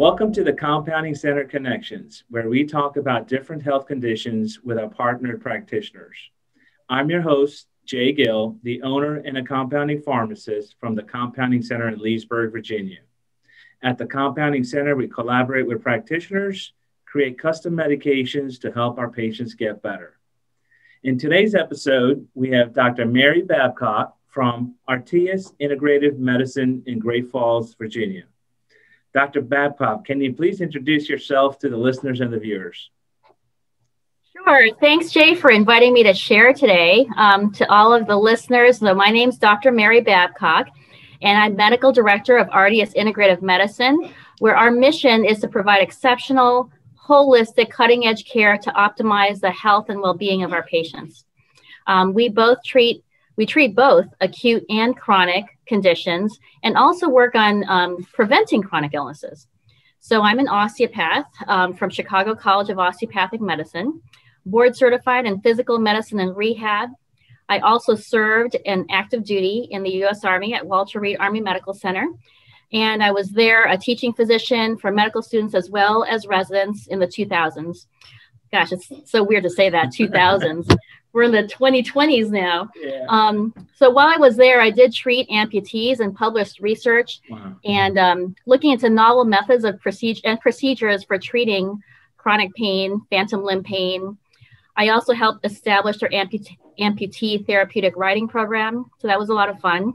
Welcome to the Compounding Center Connections, where we talk about different health conditions with our partnered practitioners. I'm your host, Jay Gill, the owner and a compounding pharmacist from the Compounding Center in Leesburg, Virginia. At the Compounding Center, we collaborate with practitioners, create custom medications to help our patients get better. In today's episode, we have Dr. Mary Babcock from Artius Integrative Medicine in Great Falls, Virginia. Dr. Babcock, can you please introduce yourself to the listeners and the viewers? Sure. Thanks, Jay, for inviting me to share today. Um, to all of the listeners, so my name is Dr. Mary Babcock, and I'm medical director of Artius Integrative Medicine, where our mission is to provide exceptional, holistic, cutting edge care to optimize the health and well being of our patients. Um, we both treat we treat both acute and chronic conditions and also work on um, preventing chronic illnesses. So I'm an osteopath um, from Chicago College of Osteopathic Medicine, board certified in physical medicine and rehab. I also served in active duty in the U.S. Army at Walter Reed Army Medical Center. And I was there a teaching physician for medical students as well as residents in the 2000s. Gosh, it's so weird to say that, 2000s we're in the 2020s now. Yeah. Um, so while I was there, I did treat amputees and published research wow. and um, looking into novel methods of procedure and procedures for treating chronic pain, phantom limb pain. I also helped establish their amputee, amputee therapeutic writing program. So that was a lot of fun.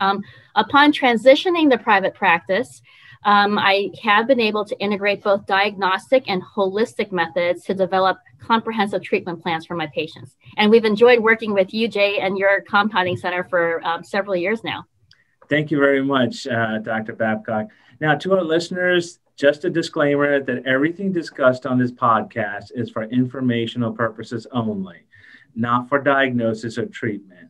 Um, upon transitioning to private practice, um, I have been able to integrate both diagnostic and holistic methods to develop comprehensive treatment plans for my patients. And we've enjoyed working with you, Jay, and your compounding center for um, several years now. Thank you very much, uh, Dr. Babcock. Now, to our listeners, just a disclaimer that everything discussed on this podcast is for informational purposes only, not for diagnosis or treatment.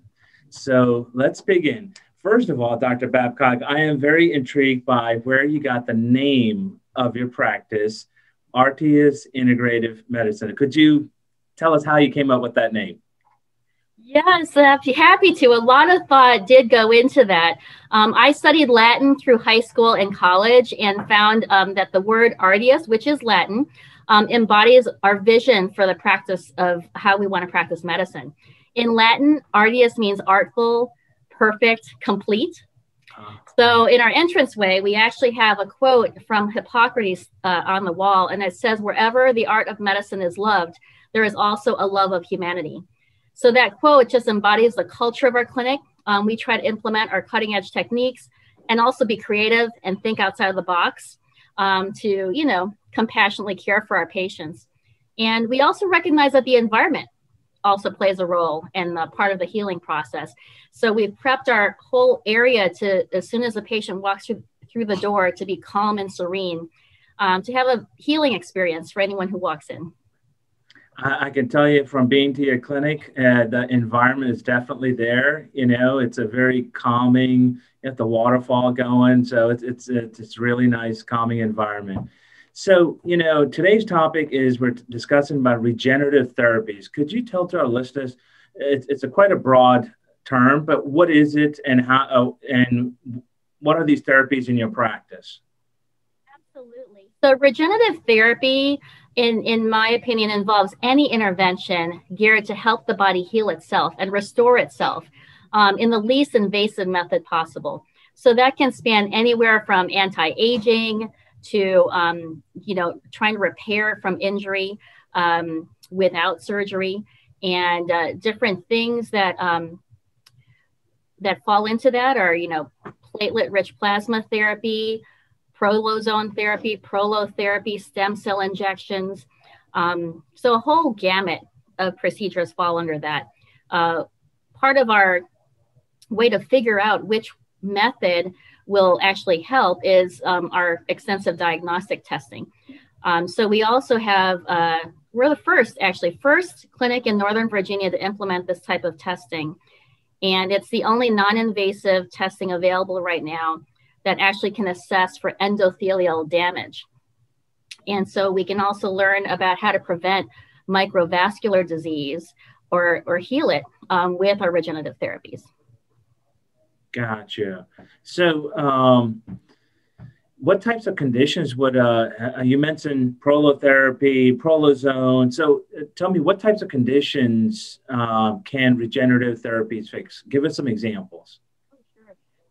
So let's begin. First of all, Dr. Babcock, I am very intrigued by where you got the name of your practice, Artius Integrative Medicine. Could you tell us how you came up with that name? Yes, happy, happy to. A lot of thought did go into that. Um, I studied Latin through high school and college and found um, that the word artius, which is Latin, um, embodies our vision for the practice of how we want to practice medicine. In Latin, artius means artful, perfect, complete. Ah. So in our entranceway, we actually have a quote from Hippocrates uh, on the wall, and it says, "Wherever the art of medicine is loved, there is also a love of humanity." So that quote just embodies the culture of our clinic. Um, we try to implement our cutting edge techniques and also be creative and think outside of the box um, to, you know, compassionately care for our patients. And we also recognize that the environment also plays a role the part of the healing process. So we've prepped our whole area to, as soon as the patient walks through, through the door, to be calm and serene, um, to have a healing experience for anyone who walks in. I, can tell you from being to your clinic, uh, the environment is definitely there. You know, it's a very calming, you have the waterfall going. So it's, it's, it's really nice, calming environment. So, you know, today's topic is we're discussing about regenerative therapies. Could you tell to our listeners, it's, it's a quite a broad term, but what is it and how, oh, and what are these therapies in your practice? Absolutely. So, regenerative therapy, in, in my opinion, involves any intervention geared to help the body heal itself and restore itself um, in the least invasive method possible. So, that can span anywhere from anti aging to um, you know trying to repair from injury um, without surgery. And uh, different things that um, that fall into that are you know platelet rich plasma therapy prolozone therapy prolotherapy stem cell injections. Um, so a whole gamut of procedures fall under that. Uh, part of our way to figure out which method will actually help is um, our extensive diagnostic testing. Um, so we also have, uh, we're the first, actually, first clinic in Northern Virginia to implement this type of testing. And it's the only non invasive testing available right now that actually can assess for endothelial damage. And so we can also learn about how to prevent microvascular disease or, or heal it um, with our regenerative therapies. Gotcha. So, um, what types of conditions would uh, uh, you mentioned prolotherapy, prolozone? So uh, tell me what types of conditions uh, can regenerative therapies fix? Give us some examples.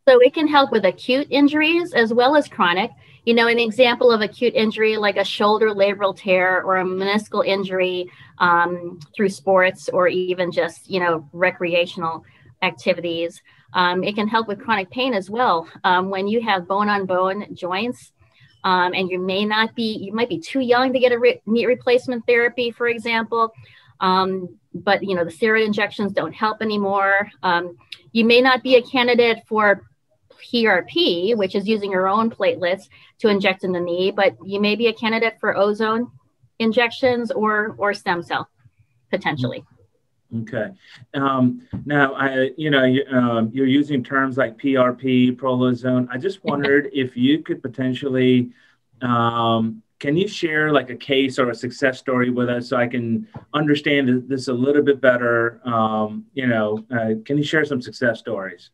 So it can help with acute injuries as well as chronic. You know, an example of acute injury like a shoulder labral tear or a meniscal injury um, through sports or even just you know recreational activities. Um, it can help with chronic pain as well. Um, when you have bone on bone joints, um, and you may not be, you might be too young to get a re- knee replacement therapy, for example. Um, but you know the steroid injections don't help anymore. Um, you may not be a candidate for PRP, which is using your own platelets to inject in the knee, but you may be a candidate for ozone injections or or stem cell potentially. Okay. Um, now, I, you know, you, um, you're using terms like PRP, prolozone. I just wondered if you could potentially, um, can you share like a case or a success story with us so I can understand this a little bit better? Um, you know, uh, can you share some success stories?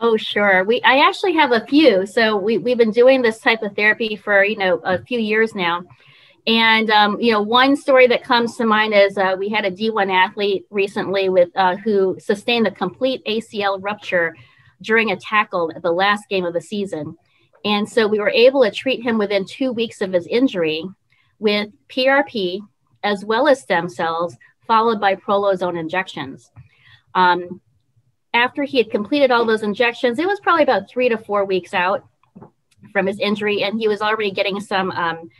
Oh, sure. We I actually have a few. So we we've been doing this type of therapy for you know a few years now, and um, you know, one story that comes to mind is uh, we had a D1 athlete recently with uh, who sustained a complete ACL rupture during a tackle at the last game of the season, and so we were able to treat him within two weeks of his injury with PRP as well as stem cells, followed by prolozone injections. Um, after he had completed all those injections, it was probably about three to four weeks out from his injury, and he was already getting some um,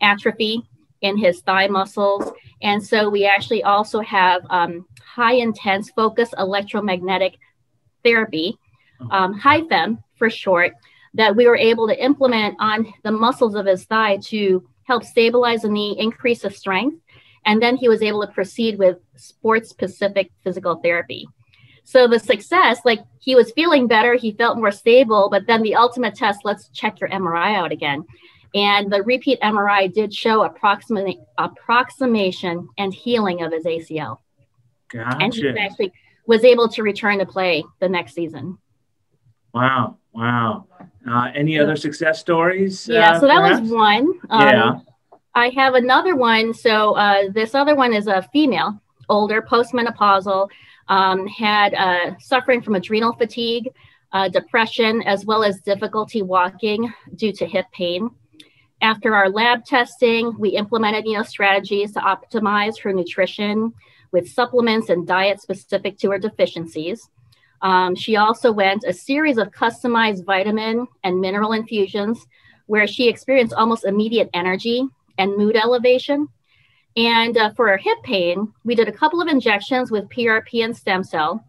atrophy in his thigh muscles. And so we actually also have um, high intense focus electromagnetic therapy, oh. um, HIFEM for short, that we were able to implement on the muscles of his thigh to help stabilize the knee, increase the strength. And then he was able to proceed with sports specific physical therapy. So the success, like he was feeling better, he felt more stable, but then the ultimate test, let's check your MRI out again. And the repeat MRI did show approximate, approximation and healing of his ACL. Gotcha. And he actually was able to return to play the next season. Wow. Wow. Uh, any other success stories? Yeah, uh, so that perhaps? was one. Um, yeah. I have another one. So uh, this other one is a female, older, postmenopausal, um, had uh, suffering from adrenal fatigue, uh, depression, as well as difficulty walking due to hip pain. After our lab testing, we implemented you know strategies to optimize her nutrition with supplements and diet specific to her deficiencies. Um, she also went a series of customized vitamin and mineral infusions where she experienced almost immediate energy and mood elevation. And uh, for her hip pain, we did a couple of injections with PRP and stem cell.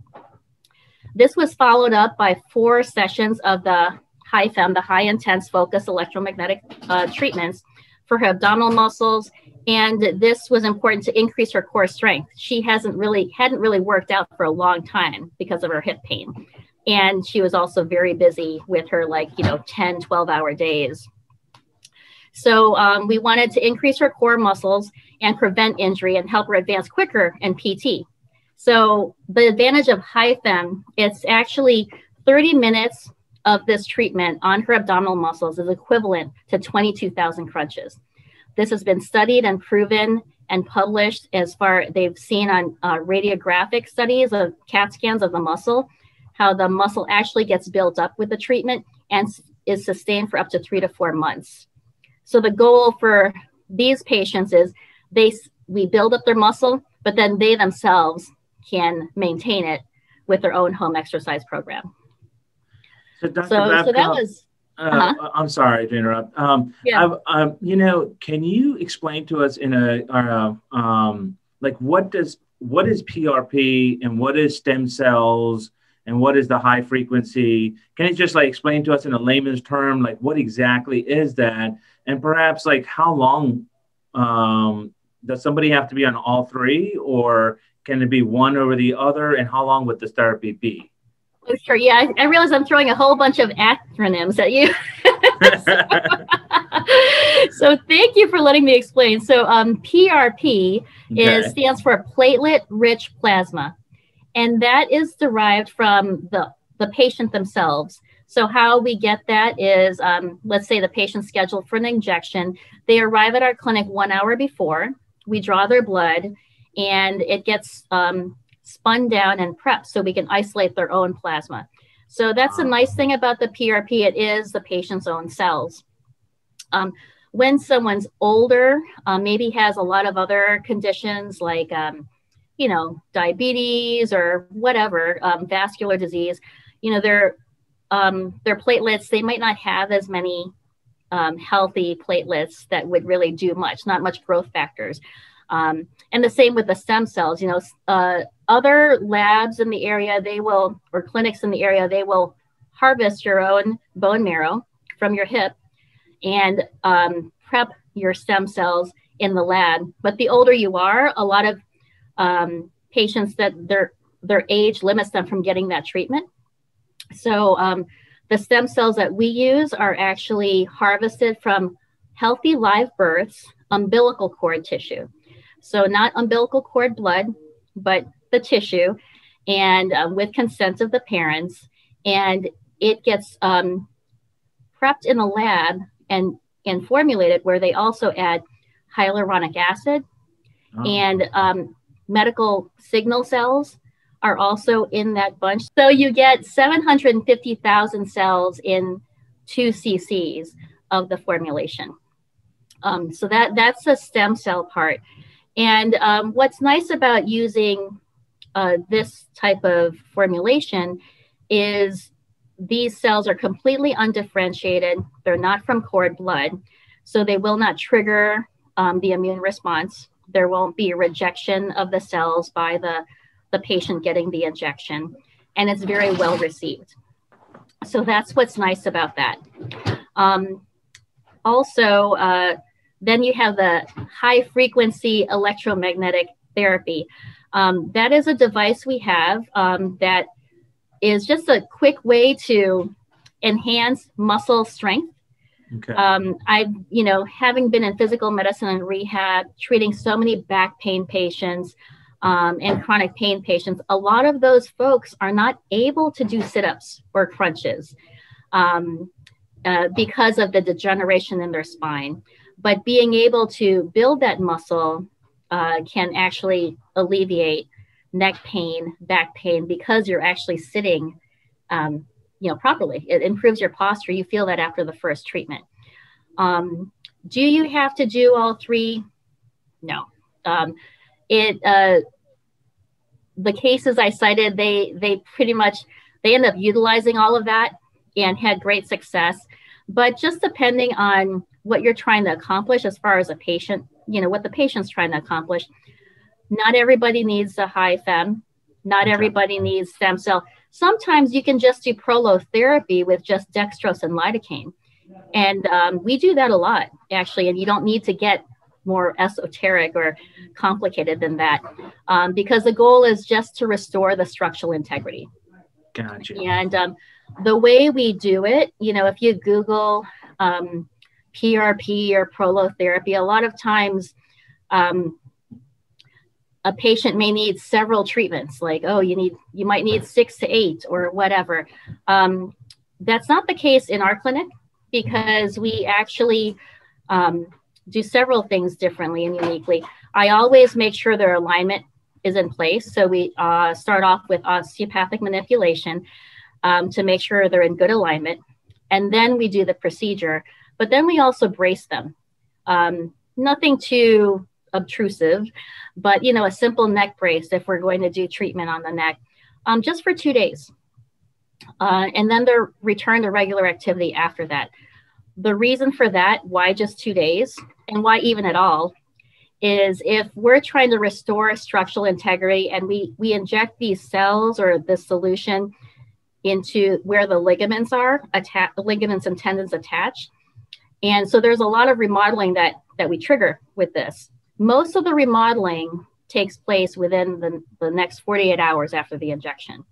This was followed up by four sessions of the HIFEM, the high intense focus electromagnetic uh, treatments for her abdominal muscles. And this was important to increase her core strength. She hasn't really hadn't really worked out for a long time because of her hip pain. And she was also very busy with her like, you know, 10, 12 hour days. So um, we wanted to increase her core muscles and prevent injury and help her advance quicker in PT. So the advantage of HIFEM, it's actually 30 minutes of this treatment on her abdominal muscles is equivalent to 22,000 crunches. This has been studied and proven and published as far they've seen on uh, radiographic studies of CAT scans of the muscle, how the muscle actually gets built up with the treatment and is sustained for up to three to four months. So the goal for these patients is they we build up their muscle, but then they themselves can maintain it with their own home exercise program. So, Dr. So, Babcock, so that was. Uh, uh-huh. I'm sorry to interrupt. Um, yeah. Um, you know, can you explain to us in a, uh, um, like what does what is PRP and what is stem cells and what is the high frequency? Can you just like explain to us in a layman's term, like what exactly is that, and perhaps like how long um, does somebody have to be on all three, or can it be one over the other, and how long would this therapy be? Oh, sure. Yeah, I, I, realize I'm throwing a whole bunch of acronyms at you. so, so, thank you for letting me explain. So, um, PRP okay. is stands for platelet-rich plasma, and that is derived from the the patient themselves. So how we get that is, um, let's say the patient's scheduled for an injection. They arrive at our clinic one hour before. We draw their blood, and it gets um, spun down and prepped so we can isolate their own plasma. So that's the nice thing about the PRP. It is the patient's own cells. Um, when someone's older, uh, maybe has a lot of other conditions like, um, you know, diabetes or whatever, um, vascular disease, you know, their um, their platelets they might not have as many um, healthy platelets that would really do much, not much growth factors. Um, and the same with the stem cells. You know, uh, other labs in the area, they will, or clinics in the area, they will harvest your own bone marrow from your hip and um, prep your stem cells in the lab. But the older you are, a lot of um, patients that their their age limits them from getting that treatment. So um, the stem cells that we use are actually harvested from healthy live births, umbilical cord tissue. So not umbilical cord blood, but the tissue, and uh, with consent of the parents, and it gets um, prepped in the lab and and formulated where they also add hyaluronic acid oh. and um, mesenchymal cells are also in that bunch. So you get 750,000 cells in two cc's of the formulation. Um, so that that's the stem cell part. And um, what's nice about using uh, this type of formulation is these cells are completely undifferentiated. They're not from cord blood, so they will not trigger um, the immune response. There won't be rejection of the cells by the, the patient getting the injection, and it's very well received. So that's what's nice about that. Um, also, uh, then you have the high frequency electromagnetic therapy. Um, that is a device we have um, that is just a quick way to enhance muscle strength. Okay. Um, I, you know, having been in physical medicine and rehab, treating so many back pain patients um, and chronic pain patients, a lot of those folks are not able to do sit ups or crunches um, uh, because of the degeneration in their spine but being able to build that muscle uh, can actually alleviate neck pain, back pain, because you're actually sitting, um, you know, properly. It improves your posture. You feel that after the first treatment. Um, do you have to do all three? No. Um, it uh, the cases I cited, they they pretty much they end up utilizing all of that and had great success. But just depending on what you're trying to accomplish as far as a patient, you know, what the patient's trying to accomplish. Not everybody needs a HIFEM. Not everybody needs stem cell. Sometimes you can just do prolotherapy with just dextrose and lidocaine. And um, we do that a lot, actually. And you don't need to get more esoteric or complicated than that um, because the goal is just to restore the structural integrity. Gotcha. And um, the way we do it, you know, if you Google um, PRP or prolotherapy, a lot of times um, a patient may need several treatments, like, oh, you need, you might need six to eight or whatever. Um, that's not the case in our clinic because we actually um, do several things differently and uniquely. I always make sure their alignment is in place. So we uh, start off with osteopathic manipulation um, to make sure they're in good alignment. And then we do the procedure but then we also brace them. Um, nothing too obtrusive, but you know, a simple neck brace if we're going to do treatment on the neck, um, just for two days. Uh, and then they're returned to regular activity after that. The reason for that, why just two days, and why even at all, is if we're trying to restore structural integrity and we we inject these cells or this solution into where the ligaments are, attach ligaments and tendons attached, and so there's a lot of remodeling that that we trigger with this. Most of the remodeling takes place within the, the next 48 hours after the injection.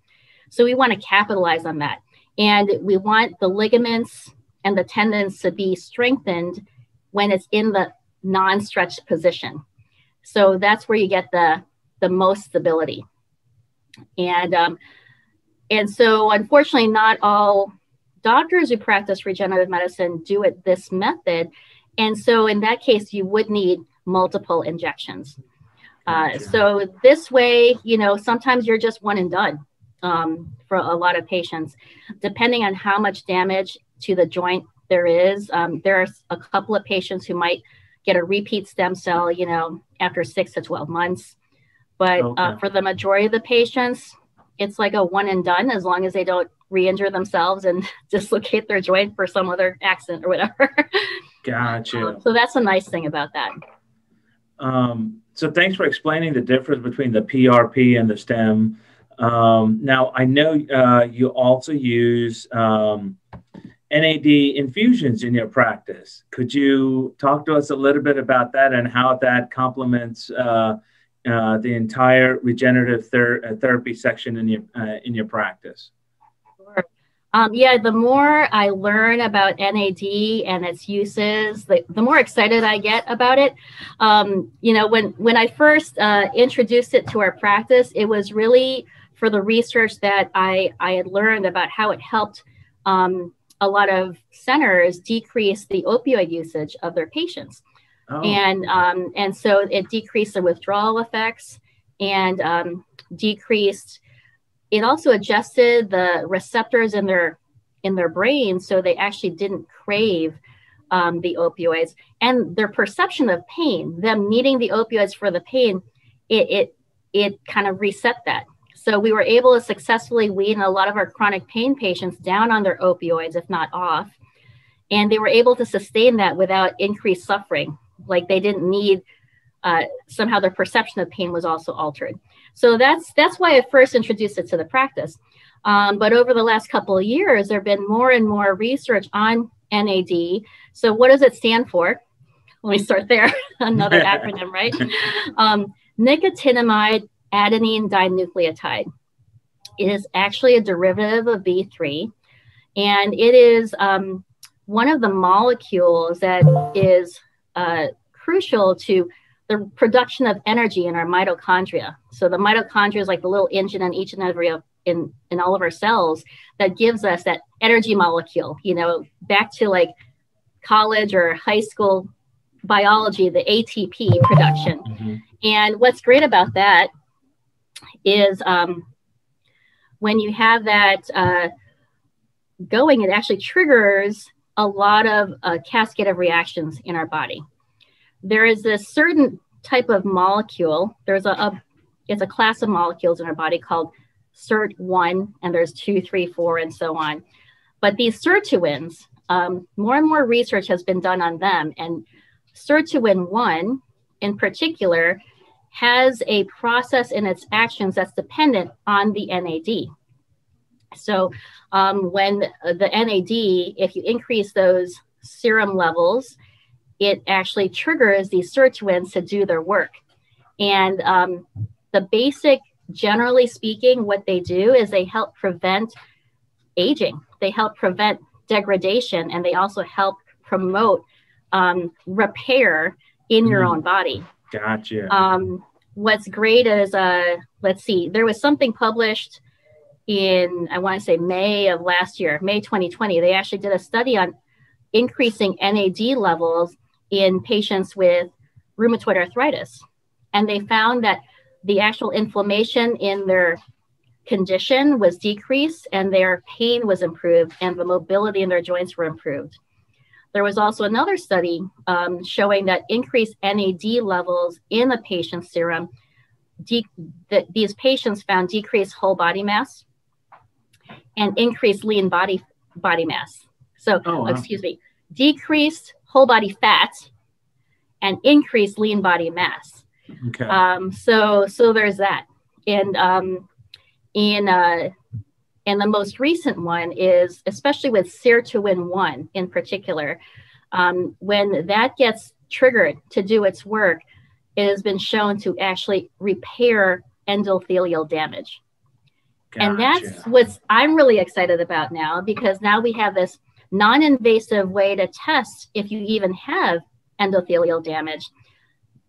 So we want to capitalize on that. And we want the ligaments and the tendons to be strengthened when it's in the non-stretched position. So that's where you get the the most stability. And um, and so unfortunately, not all doctors who practice regenerative medicine do it this method. And so in that case, you would need multiple injections. Uh, so this way, you know, sometimes you're just one and done um, for a lot of patients, depending on how much damage to the joint there is. Um, there are a couple of patients who might get a repeat stem cell, you know, after six to 12 months. But uh, okay. uh, for the majority of the patients, it's like a one and done as long as they don't re-injure themselves and dislocate their joint for some other accident or whatever. Gotcha. Um, so that's a nice thing about that. Um, so thanks for explaining the difference between the PRP and the STEM. Um, now I know uh, you also use um, NAD infusions in your practice. Could you talk to us a little bit about that and how that complements uh, uh, the entire regenerative ther- uh, therapy section in your uh, in your practice? Um, yeah, the more I learn about NAD and its uses, the, the more excited I get about it. Um, you know, when when I first uh, introduced it to our practice, it was really for the research that I I had learned about how it helped. Um, a lot of centers decrease the opioid usage of their patients. Oh. And, um, and so it decreased the withdrawal effects and um, decreased, it also adjusted the receptors in their, in their brain so they actually didn't crave um, the opioids and their perception of pain, them needing the opioids for the pain, it, it, it kind of reset that. So we were able to successfully wean a lot of our chronic pain patients down on their opioids, if not off. And they were able to sustain that without increased suffering. Like they didn't need uh, somehow their perception of pain was also altered. So that's that's why I first introduced it to the practice. Um, but over the last couple of years, there have been more and more research on NAD. So what does it stand for? Let me start there. Another acronym, right? Um, nicotinamide adenine dinucleotide. It is actually a derivative of B3, and it is um, one of the molecules that is uh, crucial to the production of energy in our mitochondria. So the mitochondria is like the little engine in each and every of, in in all of our cells that gives us that energy molecule. You know, back to like college or high school biology, the ATP production. Mm-hmm. And what's great about that is um, when you have that uh, going, it actually triggers a lot of uh, cascade of reactions in our body. There is a certain type of molecule. There's a, a it's a class of molecules in our body called SIRT1, and there's two, three, four, and so on. But these sirtuins, um, more and more research has been done on them, and sirtuin 1 in particular has a process in its actions that's dependent on the NAD. So um, when the NAD, if you increase those serum levels, it actually triggers these sirtuins to do their work. And um, the basic, generally speaking, what they do is they help prevent aging. They help prevent degradation, and they also help promote um, repair in your mm. own body. Gotcha. Um, what's great is, uh, let's see, there was something published in, I want to say May of last year, May 2020. They actually did a study on increasing NAD levels in patients with rheumatoid arthritis. And they found that the actual inflammation in their condition was decreased and their pain was improved and the mobility in their joints were improved. There was also another study um, showing that increased NAD levels in the patient's serum, de- that these patients found decreased whole body mass and increased lean body body mass. So, oh, wow. excuse me, decreased whole body fat and increase lean body mass. Okay. Um, so, so there's that. And um, in uh, and the most recent one is, especially with sirtuin 1 in particular, um, when that gets triggered to do its work, it has been shown to actually repair endothelial damage. Gotcha. And that's what I'm really excited about now because now we have this non invasive way to test if you even have endothelial damage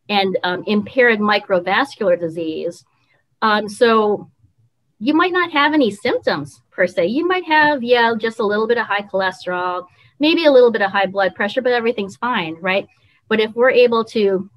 and um, impaired microvascular disease. Um, so you might not have any symptoms per se. You might have, yeah, just a little bit of high cholesterol, maybe a little bit of high blood pressure, but everything's fine, right? But if we're able to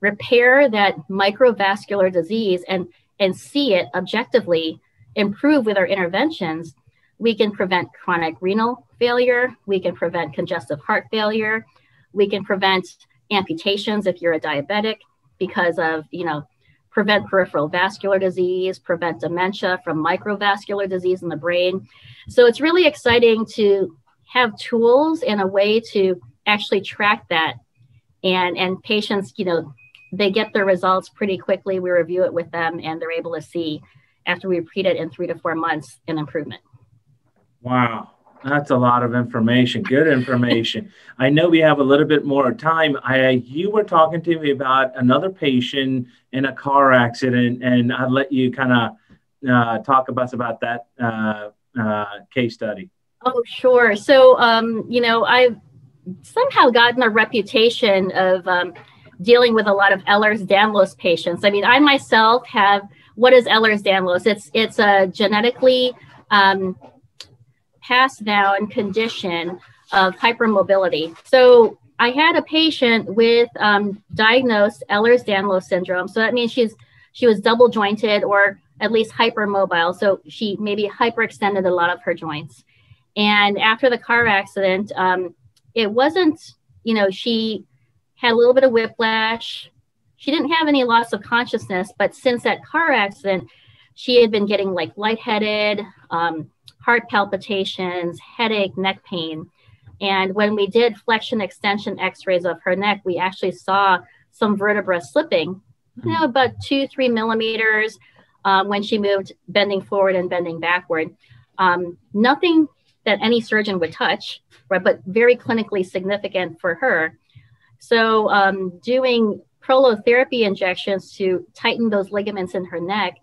repair that microvascular disease and and see it objectively improve with our interventions, we can prevent chronic renal failure, we can prevent congestive heart failure, we can prevent amputations if you're a diabetic because of, you know, prevent peripheral vascular disease, prevent dementia from microvascular disease in the brain. So it's really exciting to have tools and a way to actually track that. And, and patients, you know, they get their results pretty quickly. We review it with them and they're able to see after we repeat it in three to four months an improvement. Wow. That's a lot of information. Good information. I know we have a little bit more time. I you were talking to me about another patient in a car accident, and I'd let you kind of uh, talk about about that uh, uh, case study. Oh, sure. So, um, you know, I've somehow gotten a reputation of um, dealing with a lot of Ehlers-Danlos patients. I mean, I myself have what is Ehlers-Danlos? It's it's a genetically um, passed down condition of hypermobility. So I had a patient with um, diagnosed Ehlers-Danlos syndrome. So that means she's she was double jointed or at least hypermobile. So she maybe hyperextended a lot of her joints. And after the car accident, um, it wasn't, you know, she had a little bit of whiplash. She didn't have any loss of consciousness, but since that car accident, she had been getting like lightheaded, um, heart palpitations, headache, neck pain. And when we did flexion extension x rays of her neck, we actually saw some vertebra slipping, you know, about two, three millimeters um, when she moved bending forward and bending backward. Um, nothing that any surgeon would touch, right, but very clinically significant for her. So, um, doing prolotherapy injections to tighten those ligaments in her neck,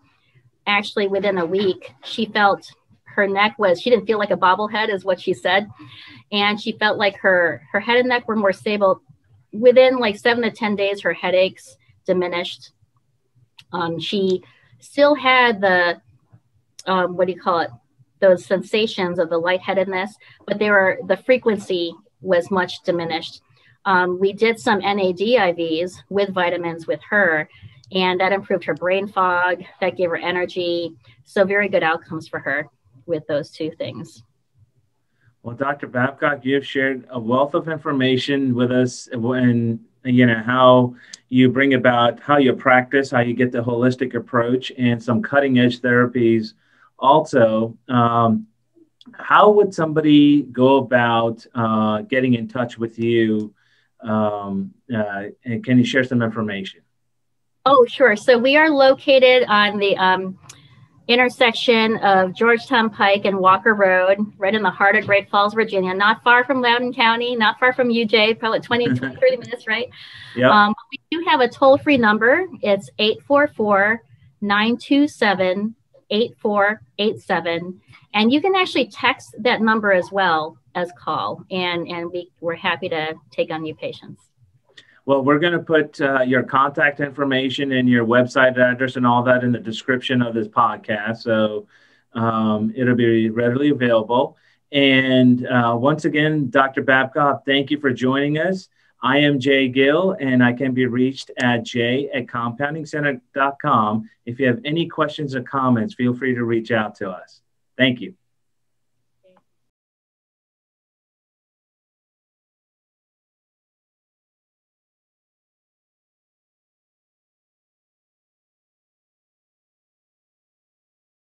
actually within a week, she felt her neck was she didn't feel like a bobblehead is what she said. And she felt like her her head and neck were more stable. Within like seven to ten days her headaches diminished. Um, she still had the um, what do you call it? Those sensations of the lightheadedness but there were the frequency was much diminished. Um, we did some nad ivs with vitamins with her and that improved her brain fog that gave her energy. So very good outcomes for her with those two things. Well, Dr. Babcock, you've shared a wealth of information with us and you know how you bring about how you practice, how you get the holistic approach, and some cutting edge therapies. Also, um, how would somebody go about uh, getting in touch with you? Um, uh, and can you share some information? Oh, sure. So we are located on the um, intersection of Georgetown Pike and Walker Road, right in the heart of Great Falls, Virginia, not far from Loudoun County, not far from UJ, probably 20, 20 30 minutes, right? Yeah. Um, we do have a toll free number. It's 844 927 8487. And you can actually text that number as well as call, and, and we, we're happy to take on new patients. Well, we're going to put uh, your contact information and your website address and all that in the description of this podcast. So um, it'll be readily available. And uh, once again, Dr. Babcock, thank you for joining us. I am Jay Gill, and I can be reached at j at compoundingcenter.com. If you have any questions or comments, feel free to reach out to us. Thank you.